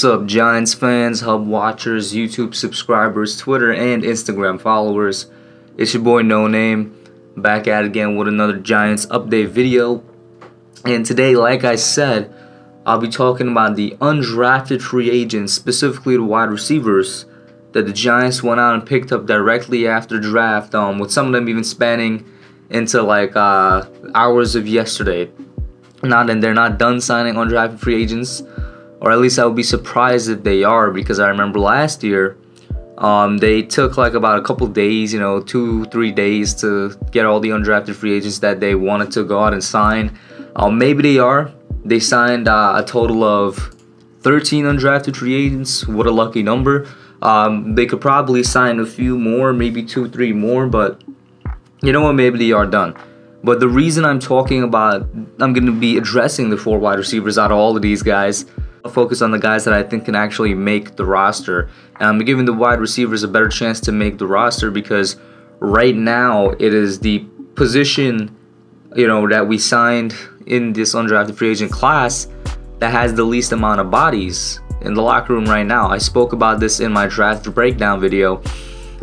What's up, Giants fans, Hub watchers, YouTube subscribers, Twitter and Instagram followers? It's your boy No Name, back at it again with another Giants update video. And today, like I said, I'll be talking about the undrafted free agents, specifically the wide receivers, that the Giants went out and picked up directly after draft, um, with some of them even spanning into like uh, hours of yesterday. Not and they're not done signing undrafted free agents or at least I would be surprised if they are because I remember last year um, they took like about a couple days, you know, two, three days to get all the undrafted free agents that they wanted to go out and sign. Um, maybe they are. They signed uh, a total of 13 undrafted free agents. What a lucky number. Um, they could probably sign a few more, maybe two, three more, but you know what? Maybe they are done. But the reason I'm talking about, I'm going to be addressing the four wide receivers out of all of these guys I'll focus on the guys that I think can actually make the roster. And I'm giving the wide receivers a better chance to make the roster because right now it is the position, you know, that we signed in this undrafted free agent class that has the least amount of bodies in the locker room right now. I spoke about this in my draft breakdown video.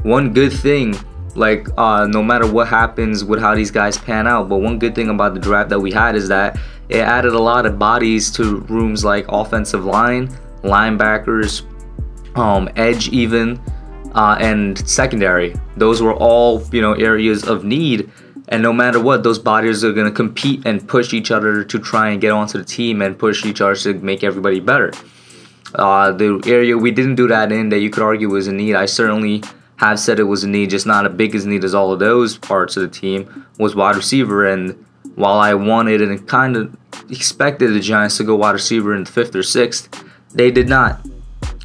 One good thing like uh, no matter what happens with how these guys pan out. But one good thing about the draft that we had is that it added a lot of bodies to rooms like offensive line, linebackers, um, edge even, uh, and secondary. Those were all you know areas of need. And no matter what, those bodies are going to compete and push each other to try and get onto the team and push each other to make everybody better. Uh, the area we didn't do that in that you could argue was a need, I certainly have said it was a need, just not a big as need as all of those parts of the team, was wide receiver. And while I wanted and kind of expected the Giants to go wide receiver in the fifth or sixth, they did not.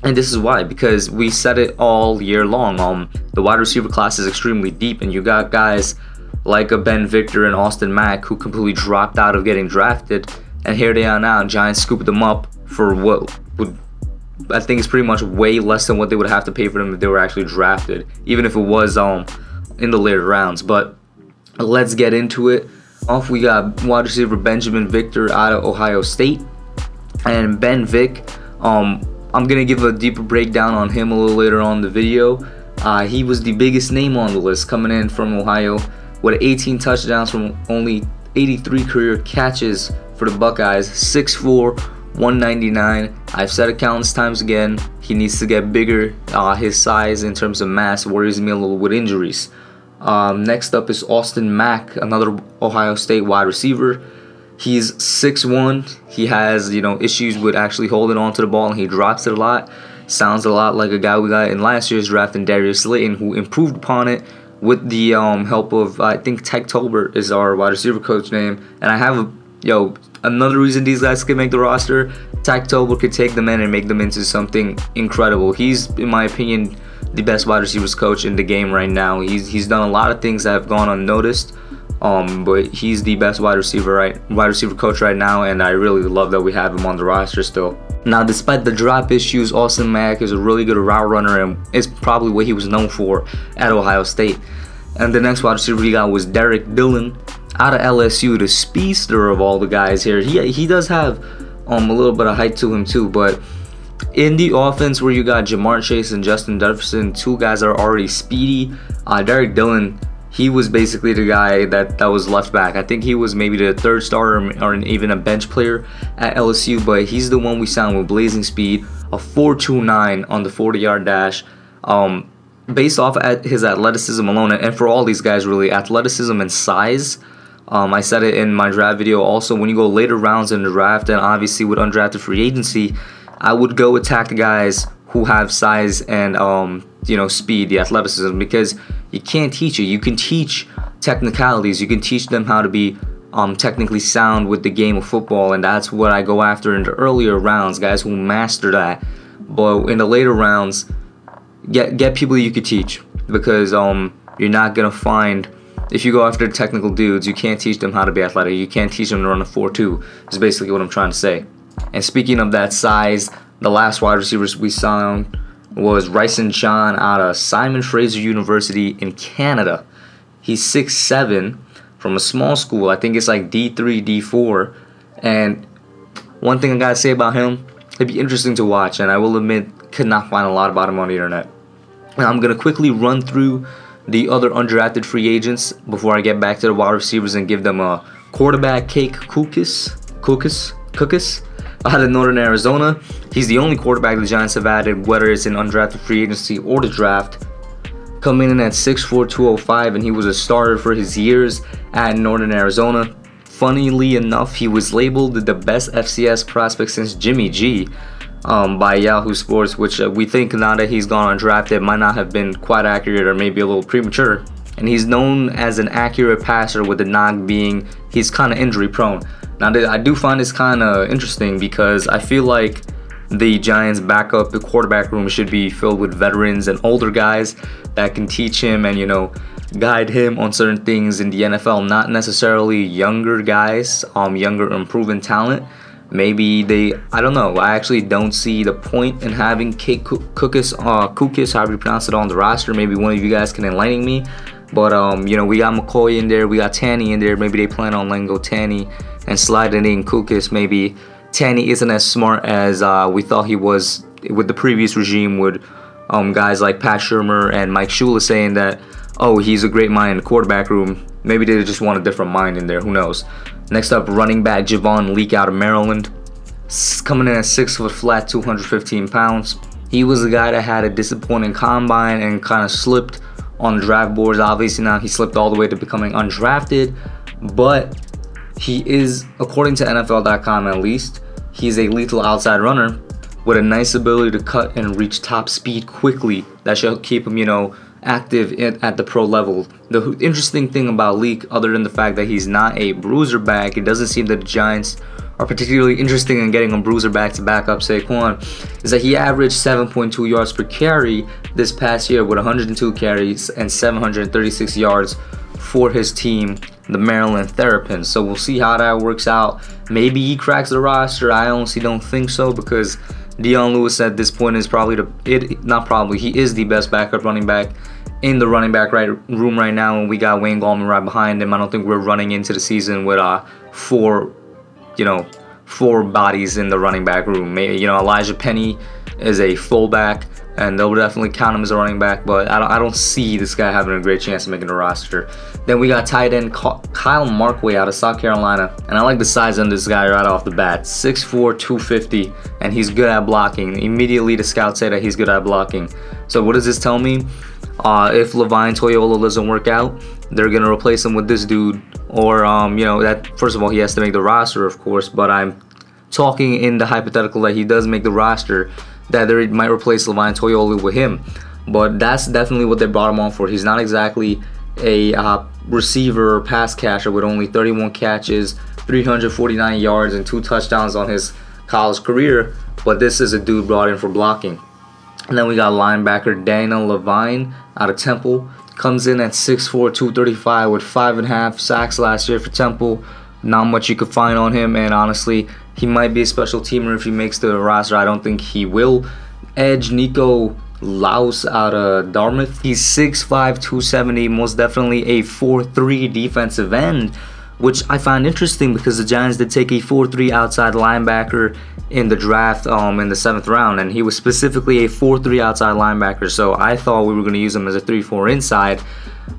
And this is why, because we said it all year long. Um, the wide receiver class is extremely deep, and you got guys like a Ben Victor and Austin Mack who completely dropped out of getting drafted, and here they are now. Giants scooped them up for what would I think it's pretty much way less than what they would have to pay for them if they were actually drafted, even if it was um in the later rounds. But let's get into it. Off we got wide receiver Binjimen Victor out of Ohio State. And Ben Vic, um, I'm gonna give a deeper breakdown on him a little later on the video. Uh, he was the biggest name on the list coming in from Ohio with 18 touchdowns from only 83 career catches for the Buckeyes. 6'4, 199. I've said it countless times again. He needs to get bigger. Uh, his size in terms of mass worries me a little with injuries. Um, next up is Austin Mack, another Ohio State wide receiver. He's 6'1". He has, you know, issues with actually holding on to the ball and he drops it a lot. Sounds a lot like a guy we got in last year's draft in Darius Slayton who improved upon it with the um, help of, I think Tyke Tolbert is our wide receiver coach name. And I have, a, yo, another reason these guys can make the roster, Tyke Tolbert could take them in and make them into something incredible. He's, in my opinion, the best wide receivers coach in the game right now. He's he's done a lot of things that have gone unnoticed. Um, but he's the best wide receiver right wide receiver coach right now, and I really love that we have him on the roster still. Now, despite the drop issues, Austin Mack is a really good route runner, and it's probably what he was known for at Ohio State. And the next wide receiver we got was Derrick Dillon out of LSU, the speedster of all the guys here. He he does have um a little bit of height to him too, but in the offense where you got Ja'Marr Chase and Justin Jefferson, two guys are already speedy. Uh, Derrick Dillon, he was basically the guy that, that was left back. I think he was maybe the third starter or even a bench player at LSU, but he's the one we signed with blazing speed, a 4.29 on the 40-yard dash. Um, based off at his athleticism alone, and for all these guys really, athleticism and size. Um, I said it in my draft video also. When you go later rounds in the draft, and obviously with undrafted free agency, I would go attack the guys who have size and um, you know speed, the athleticism, because you can't teach it. You can teach technicalities. You can teach them how to be um, technically sound with the game of football, and that's what I go after in the earlier rounds. Guys who master that, but in the later rounds, get get people you could teach because um, you're not gonna find if you go after technical dudes, you can't teach them how to be athletic. You can't teach them to run a 4-2. Is basically what I'm trying to say. And speaking of that size, the last wide receivers we signed was Rysen John out of Simon Fraser University in Canada. He's 6'7 from a small school. I think it's like D3, D4. And one thing I gotta say about him, it'd be interesting to watch. And I will admit, could not find a lot about him on the internet. And I'm gonna quickly run through the other undrafted free agents before I get back to the wide receivers and give them a quarterback cake Cookus. Cookus? Cookus? Out of Northern Arizona. He's the only quarterback the Giants have added, whether it's in undrafted free agency or the draft. Coming in at 6'4, 205, and he was a starter for his years at Northern Arizona. Funnily enough, he was labeled the best FCS prospect since Jimmy G um, by Yahoo Sports, which uh, we think now that he's gone undrafted might not have been quite accurate or maybe a little premature. And he's known as an accurate passer with the knock being he's kind of injury prone. Now, I do find this kind of interesting because I feel like the Giants' backup, the quarterback room should be filled with veterans and older guys that can teach him and, you know, guide him on certain things in the NFL, not necessarily younger guys, um, younger unproven talent maybe they I don't know. I actually don't see the point in having Kate Cookus uh Cookus however you pronounce it on the roster. Maybe one of you guys can enlighten me. But um you know we got McCoy in there. We got Tanney in there. Maybe they plan on letting go Tanney and sliding in Cookus maybe Tanney isn't as smart as uh, we thought he was with the previous regime with um guys like Pat Shurmur and Mike Shula saying that oh he's a great mind in the quarterback room. Maybe they just want a different mind in there. Who knows Next up, running back Javon Leake out of Maryland. Coming in at 6 foot flat, 215 pounds. He was a guy that had a disappointing combine and kind of slipped on draft boards. Obviously, now he slipped all the way to becoming undrafted. But he is, according to NFL.com at least, he's a lethal outside runner with a nice ability to cut and reach top speed quickly. That should keep him, you know, active at the pro level. The interesting thing about Leake, other than the fact that he's not a bruiser back, it doesn't seem that the Giants are particularly interested in getting a bruiser back to back up Saquon, is that he averaged 7.2 yards per carry this past year with 102 carries and 736 yards for his team, the Maryland Terrapins. So we'll see how that works out. Maybe he cracks the roster. I honestly don't think so because Dion Lewis at this point is probably the it not probably he is the best backup running back in the running back right room right now, and we got Wayne Gallman right behind him. I don't think we're running into the season with uh four, you know, four bodies in the running back room. Maybe you know Elijah Penny is a fullback, and they'll definitely count him as a running back. But I don't, I don't see this guy having a great chance of making the roster. Then we got tight end Kyle Markway out of South Carolina, and I like the size on this guy right off the bat. 6'4", 250, and he's good at blocking. Immediately, the scouts say that he's good at blocking. So what does this tell me? Uh, if Levine Toilolo doesn't work out, they're gonna replace him with this dude, or um, you know that first of all he has to make the roster, of course. But I'm talking in the hypothetical that he does make the roster, that they might replace Levine Toilolo with him. But that's definitely what they brought him on for. He's not exactly a uh, receiver or pass catcher with only 31 catches, 349 yards, and two touchdowns on his college career. But this is a dude brought in for blocking. And then we got linebacker Daniel Levine out of Temple. Comes in at 6'4, 235 with five and a half sacks last year for Temple. Not much you could find on him, and honestly, he might be a special teamer if he makes the roster. I don't think he will. Edge Niko Lalos out of Dartmouth. He's 6'5, 270, most definitely a 4-3 defensive end which I find interesting because the Giants did take a 4-3 outside linebacker in the draft um, in the seventh round, and he was specifically a 4-3 outside linebacker. So I thought we were going to use him as a 3-4 inside,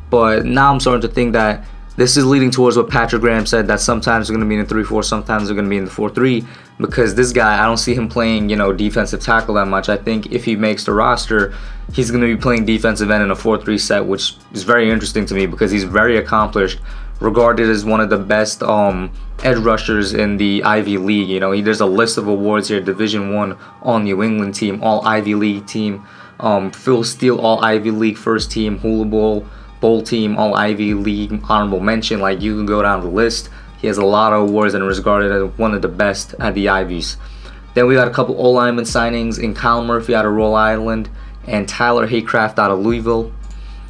but now I'm starting to think that this is leading towards what Patrick Graham said that sometimes they're going to be in the 3-4, sometimes they're going to be in the 4-3 because this guy, I don't see him playing, you know, defensive tackle that much. I think if he makes the roster, he's going to be playing defensive end in a 4-3 set, which is very interesting to me because he's very accomplished regarded as one of the best um, edge rushers in the Ivy League. You know, he, there's a list of awards here: Division One All New England team, All Ivy League team, um, Phil Steele All Ivy League first team, Hula Bowl Bowl team, All Ivy League honorable mention. Like you can go down the list. He has a lot of awards and is regarded as one of the best at the Ivies. Then we got a couple O lineman signings in Kyle Murphy out of Rhode Island and Tyler Haycraft out of Louisville.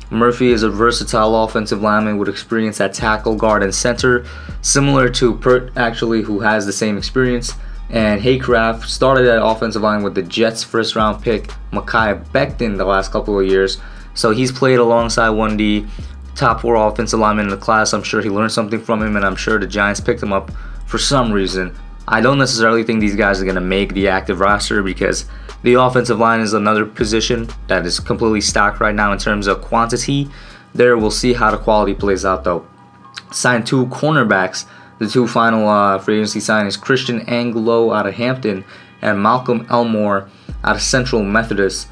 Murphy is a versatile offensive lineman with experience at tackle, guard, and center, similar to Pert actually, who has the same experience. And Haycraft started at offensive line with the Jets' first round pick, Mekhi Becton, the last couple of years. So he's played alongside 1D, top four offensive lineman in the class. I'm sure he learned something from him, and I'm sure the Giants picked him up for some reason. I don't necessarily think these guys are going to make the active roster because the offensive line is another position that is completely stacked right now in terms of quantity. There, we'll see how the quality plays out though. Signed two cornerbacks. The two final uh, free agency signings Christian Anglo out of Hampton and Malcolm Elmore out of Central Methodist.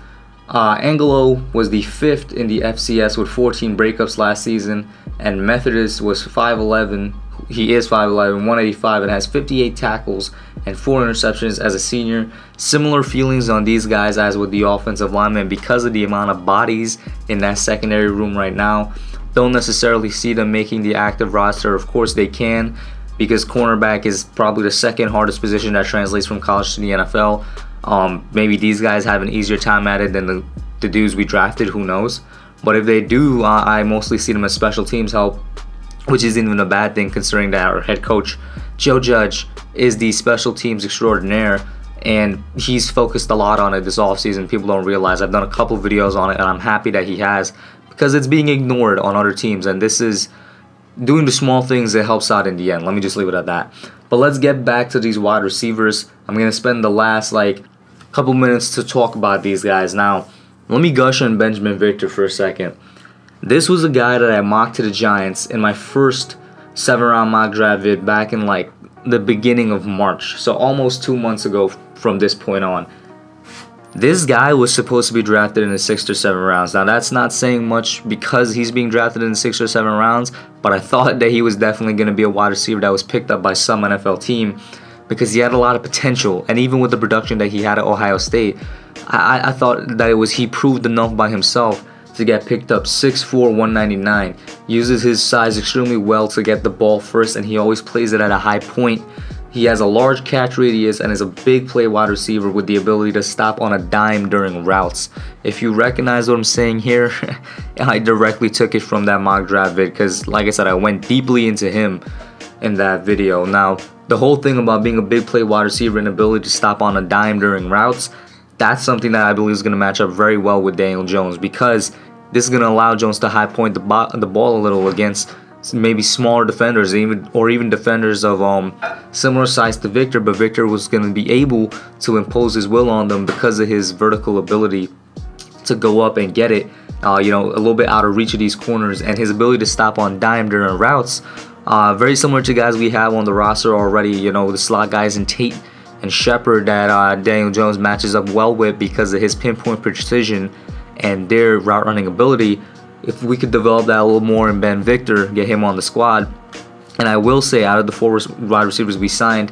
Uh, Angelo was the fifth in the FCS with 14 breakups last season, and Methodist was 5'11. He is 5'11, 185, and has 58 tackles and four interceptions as a senior. Similar feelings on these guys as with the offensive linemen because of the amount of bodies in that secondary room right now. Don't necessarily see them making the active roster. Of course, they can because cornerback is probably the second hardest position that translates from college to the NFL. Um, maybe these guys have an easier time at it than the, the dudes we drafted, who knows. But if they do, uh, I mostly see them as special teams help, which isn't even a bad thing considering that our head coach, Joe Judge, is the special teams extraordinaire. And he's focused a lot on it this offseason. People don't realize. I've done a couple videos on it, and I'm happy that he has because it's being ignored on other teams. And this is doing the small things that helps out in the end. Let me just leave it at that. But let's get back to these wide receivers. I'm going to spend the last like couple minutes to talk about these guys. Now, let me gush on Binjimen Victor for a second. This was a guy that I mocked to the Giants in my first seven round mock draft vid back in like the beginning of March. So almost two months ago from this point on. This guy was supposed to be drafted in the sixth or seven rounds. Now that's not saying much because he's being drafted in the six or seven rounds, but I thought that he was definitely going to be a wide receiver that was picked up by some NFL team because he had a lot of potential. And even with the production that he had at Ohio State, I, I thought that it was he proved enough by himself to get picked up 6'4", 199. Uses his size extremely well to get the ball first, and he always plays it at a high point. He has a large catch radius and is a big play wide receiver with the ability to stop on a dime during routes. If you recognize what I'm saying here, I directly took it from that mock draft vid because, like I said, I went deeply into him in that video. Now, the whole thing about being a big play wide receiver and ability to stop on a dime during routes, that's something that I believe is going to match up very well with Daniel Jones because this is going to allow Jones to high point the, the ball a little against maybe smaller defenders, even or even defenders of um, similar size to Victor, but Victor was going to be able to impose his will on them because of his vertical ability to go up and get it. Uh, you know, a little bit out of reach of these corners, and his ability to stop on dime during routes. Uh, very similar to guys we have on the roster already. You know, the slot guys and Tate and Shepard that uh, Daniel Jones matches up well with because of his pinpoint precision and their route running ability if we could develop that a little more in Ben Victor, get him on the squad. And I will say, out of the four wide receivers we signed,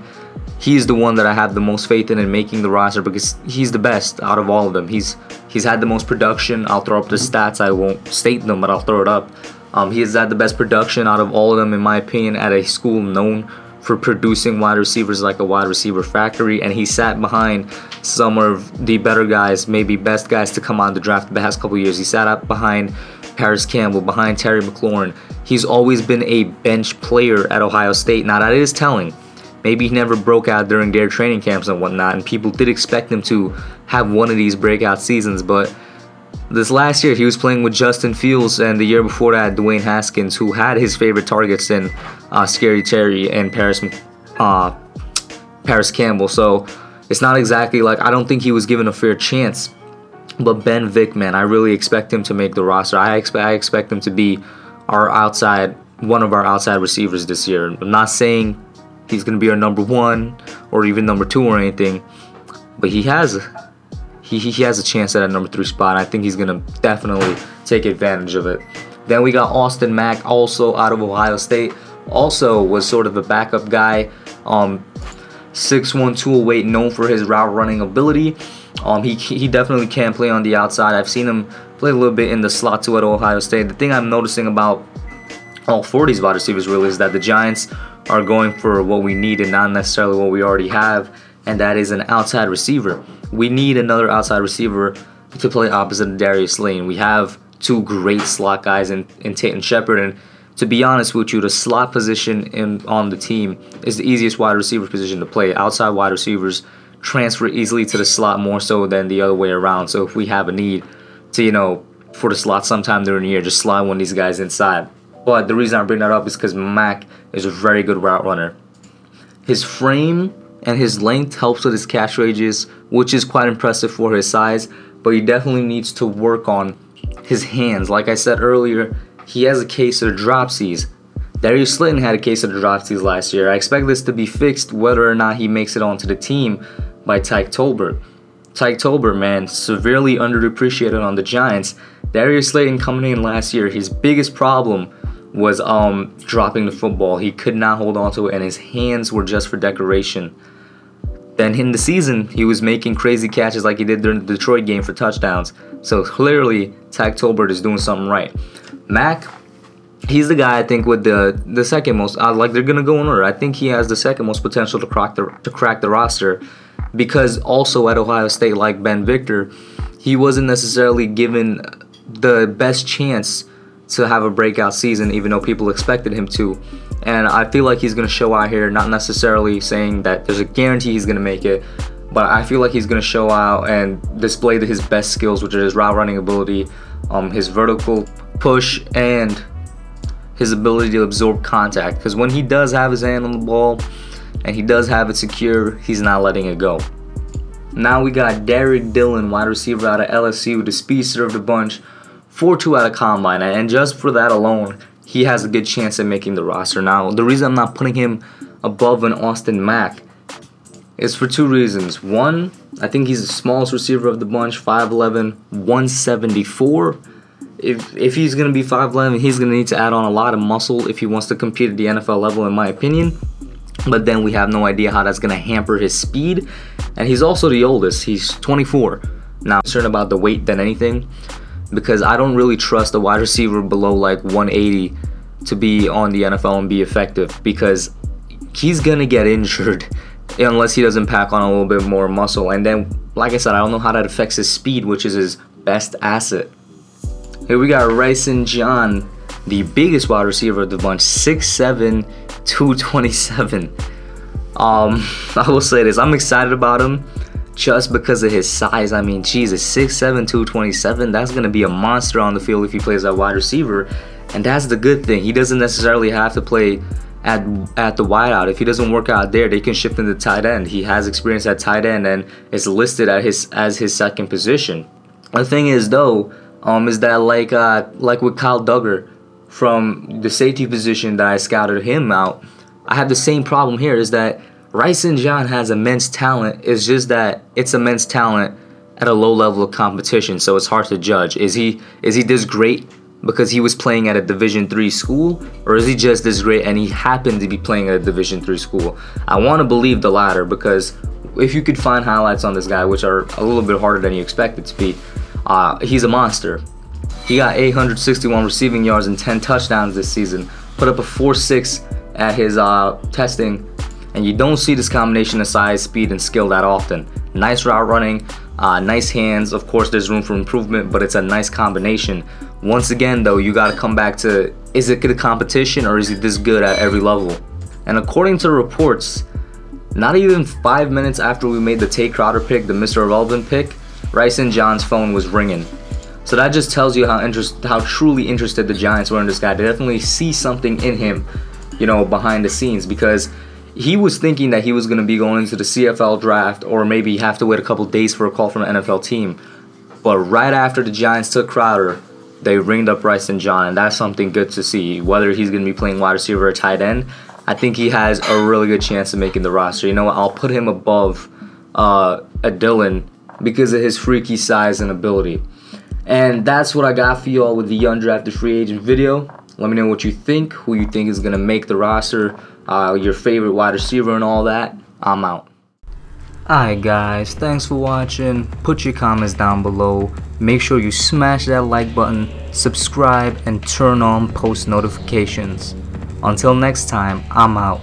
he's the one that I have the most faith in in making the roster because he's the best out of all of them. He's he's had the most production. I'll throw up the stats. I won't state them, but I'll throw it up. Um, he has had the best production out of all of them, in my opinion, at a school known for producing wide receivers like a wide receiver factory. And he sat behind some of the better guys, maybe best guys to come on the draft the past couple years. He sat up behind Parris Campbell, behind Terry McLaurin. He's always been a bench player at Ohio State. Now, that is telling. Maybe he never broke out during their training camps and whatnot, and people did expect him to have one of these breakout seasons, but this last year he was playing with Justin Fields, and the year before that, Dwayne Haskins, who had his favorite targets in uh, Scary Terry and Parris, uh, Parris Campbell. So it's not exactly like I don't think he was given a fair chance but Ben Vick, man, I really expect him to make the roster. I expect I expect him to be our outside one of our outside receivers this year. I'm not saying he's going to be our number one or even number two or anything, but he has he, he has a chance at a number three spot. I think he's going to definitely take advantage of it. Then we got Austin Mack, also out of Ohio State. Also was sort of a backup guy. Um, 6'1", 208, known for his route running ability. Um, he, he definitely can play on the outside. I've seen him play a little bit in the slot too at Ohio State. The thing I'm noticing about all four of these wide receivers really is that the Giants are going for what we need and not necessarily what we already have, and that is an outside receiver. We need another outside receiver to play opposite of Darius Lane. We have two great slot guys in, in Tate and Shepard, and to be honest with you, the slot position in on the team is the easiest wide receiver position to play. Outside wide receivers transfer easily to the slot more so than the other way around. So if we have a need to, you know, for the slot sometime during the year, just slide one of these guys inside. But the reason I bring that up is because Mack is a very good route runner. His frame and his length helps with his catch ranges, which is quite impressive for his size, but he definitely needs to work on his hands. Like I said earlier, he has a case of dropsies. Darius Slayton had a case of dropsies last year. I expect this to be fixed whether or not he makes it onto the team by Tyke Tolbert. Tyke Tolbert, man, severely underappreciated on the Giants. Darius Slayton coming in last year, his biggest problem was um, dropping the football. He could not hold on to it, and his hands were just for decoration. Then in the season, he was making crazy catches like he did during the Detroit game for touchdowns. So clearly, Tyke Tolbert is doing something right. Mack, he's the guy I think with the the second most. Uh, like they're gonna go in order. I think he has the second most potential to crack the to crack the roster, because also at Ohio State, like Ben Victor, he wasn't necessarily given the best chance to have a breakout season, even though people expected him to. And I feel like he's going to show out here, not necessarily saying that there's a guarantee he's going to make it, but I feel like he's going to show out and display his best skills, which are his route running ability, um, his vertical push, and his ability to absorb contact. Because when he does have his hand on the ball and he does have it secure, he's not letting it go. Now we got Derrick Dillon, wide receiver out of LSU, with the speedster of the bunch, 4-2 out of combine, and just for that alone, he has a good chance at making the roster. Now, the reason I'm not putting him above an Austin Mack is for two reasons. One, I think he's the smallest receiver of the bunch, 5'11, 174. If, if he's going to be 5'11, he's going to need to add on a lot of muscle if he wants to compete at the NFL level, in my opinion. But then we have no idea how that's going to hamper his speed. And he's also the oldest. He's 24. Now, concerned about the weight than anything because I don't really trust a wide receiver below like 180 to be on the NFL and be effective because he's gonna get injured unless he doesn't pack on a little bit more muscle. And then, like I said, I don't know how that affects his speed, which is his best asset. Here we got Rysen John, the biggest wide receiver of the bunch, 6'7, 227. Um, I will say this, I'm excited about him just because of his size. I mean, Jesus, 6'7, 227, that's going to be a monster on the field if he plays that wide receiver. And that's the good thing. He doesn't necessarily have to play at at the wideout. If he doesn't work out there, they can shift him to tight end. He has experience at tight end and is listed at his as his second position. The thing is though, um, is that like uh like with Kyle Dugger from the safety position that I scouted him out, I have the same problem here is that Rysen John has immense talent. It's just that it's immense talent at a low level of competition, so it's hard to judge. Is he is he this great because he was playing at a Division three school, or is he just this great and he happened to be playing at a Division three school? I want to believe the latter because if you could find highlights on this guy, which are a little bit harder than you expect it to be, uh, he's a monster. He got 861 receiving yards and 10 touchdowns this season. Put up a 4.6 at his uh, testing and you don't see this combination of size, speed, and skill that often. Nice route running, uh, nice hands. Of course, there's room for improvement, but it's a nice combination. Once again, though, you got to come back to is it good competition or is he this good at every level? And according to reports, not even five minutes after we made the Tae Crowder pick, the Mr. Irrelevant pick, Rysen John's phone was ringing. So that just tells you how interest, how truly interested the Giants were in this guy. They definitely see something in him, you know, behind the scenes because he was thinking that he was going to be going into the CFL draft or maybe have to wait a couple days for a call from an NFL team. But right after the Giants took Crowder, they ringed up Rysen John, and that's something good to see. Whether he's going to be playing wide receiver or tight end, I think he has a really good chance of making the roster. You know what? I'll put him above uh, a Dillon because of his freaky size and ability. And that's what I got for y'all with the undrafted free agent video. Let me know what you think, who you think is going to make the roster uh, your favorite wide receiver and all that, I'm out. Alright guys, thanks for watching. Put your comments down below. Make sure you smash that like button, subscribe, and turn on post notifications. Until next time, I'm out.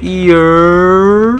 Yeah.